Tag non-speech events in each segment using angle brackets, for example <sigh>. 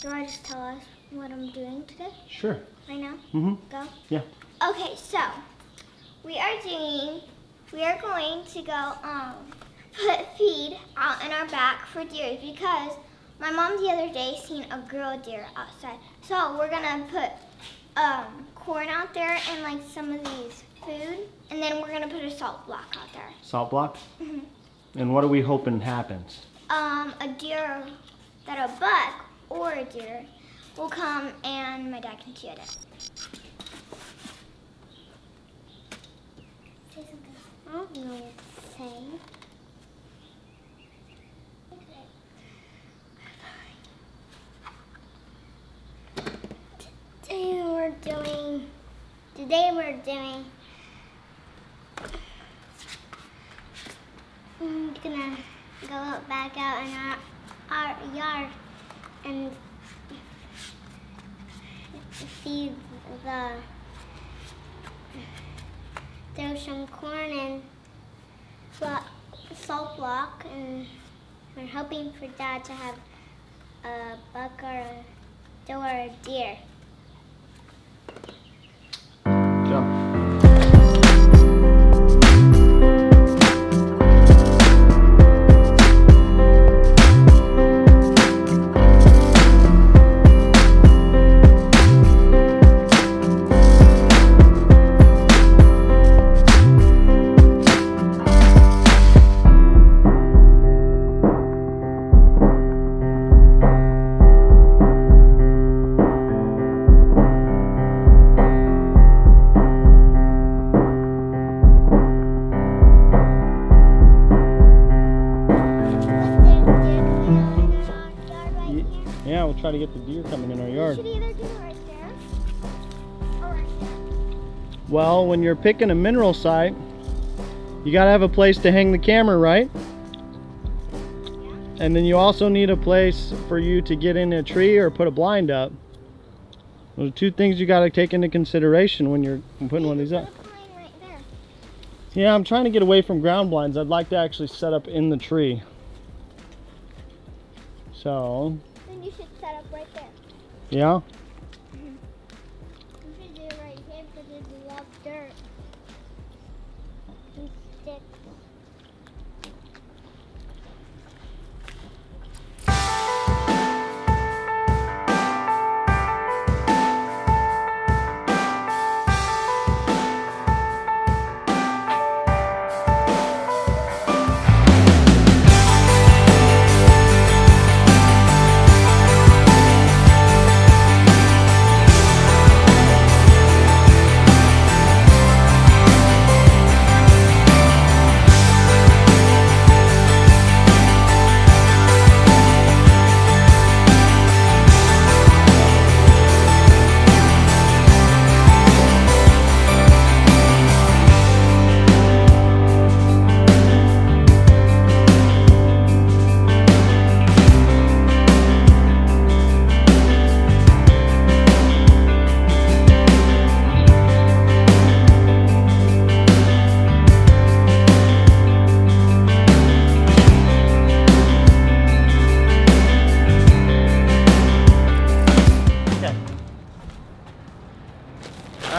Do I just tell us what I'm doing today? Sure. Right now? Mm-hmm. Go? Yeah. Okay, so we are doing, we are going to go um, <laughs> put feed out in our back for deer because my mom the other day seen a girl deer outside. So we're gonna put um, corn out there and like some of these food, and then we're gonna put a salt block out there. Salt block? Mhm. And what are we hoping happens? Um, a deer that a buck or a deer will come and my dad can shoot it. Say something. I don't know what to say. Today we're doing. Today we're doing. I'm gonna go back out in our, our yard and feed the throw some corn and salt block and we're hoping for dad to have a buck or a doe or a deer. Try to get the deer coming in our yard. should either do it right right. Well, when you're picking a mineral site, you gotta have a place to hang the camera, right? And then you also need a place for you to get in a tree or put a blind up. Those are two things you gotta take into consideration when you're putting one of these up. Put a pine right. Yeah, I'm trying to get away from ground blinds. I'd like to actually set up in the tree. So, Then you should set up right there. yeah. Mm-hmm. You should do it right here because there's a lot of dirt and sticks.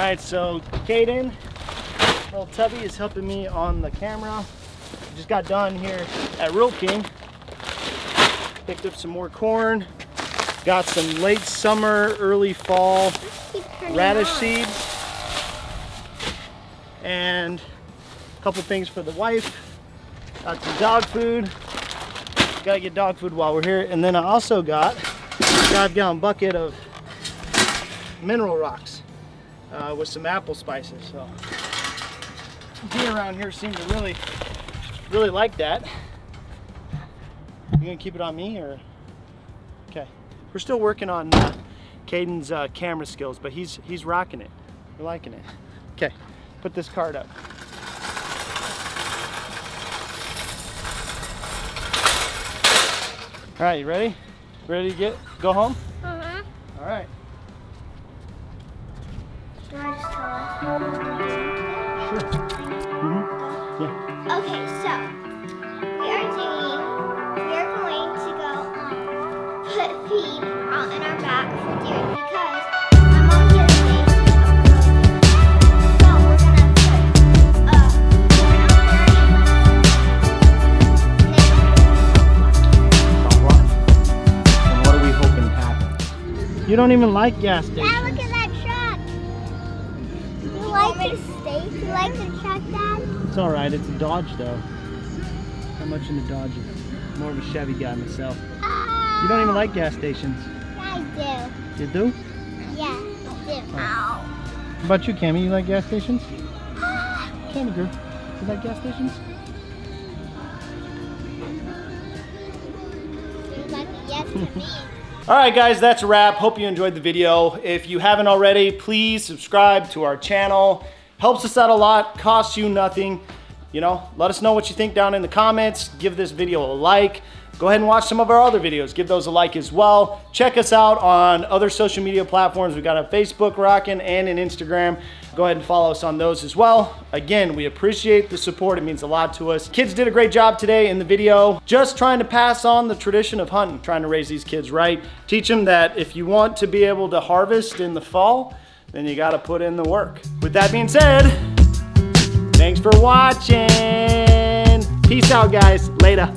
Right, so Caden, little Tubby is helping me on the camera. Just got done here at Rural King. Picked up some more corn. Got some late summer, early fall radish on. seeds. And a couple things for the wife. Got some dog food. Gotta get dog food while we're here. And then I also got a five gallon bucket of mineral rocks uh, with some apple spices. So deer around here seem to really, really like that. You gonna keep it on me or? Okay. We're still working on uh, Caden's uh, camera skills, but he's he's rocking it. We're liking it. Okay. Put this card up. All right, you ready? Ready to get go home? Uh-huh. All right. Do I just tell us? Sure. hmm Yeah. Okay, so we are doing, we are going to go um, put feed out in our back for deer because my mom the other day seen You like the truck, Dad? It's all right. It's a Dodge though. How much in the Dodge? More of a Chevy guy myself. You don't even like gas stations. I do. You do? Yeah, I do. Oh. Ow. How about you, Cammy? You like gas stations? <gasps> Cammy girl, you like gas stations? Seems like a yes to me. <laughs> All right, guys, that's a wrap. Hope you enjoyed the video. If you haven't already, please subscribe to our channel. Helps us out a lot, costs you nothing. You know, let us know what you think down in the comments. Give this video a like. Go ahead and watch some of our other videos. Give those a like as well. Check us out on other social media platforms. We've got a Facebook rocking and an Instagram. Go ahead and follow us on those as well. Again, we appreciate the support. It means a lot to us. Kids did a great job today in the video. Just trying to pass on the tradition of hunting, trying to raise these kids right. Teach them that if you want to be able to harvest in the fall, then you got to put in the work. With that being said, thanks for watching. Peace out, guys. Later.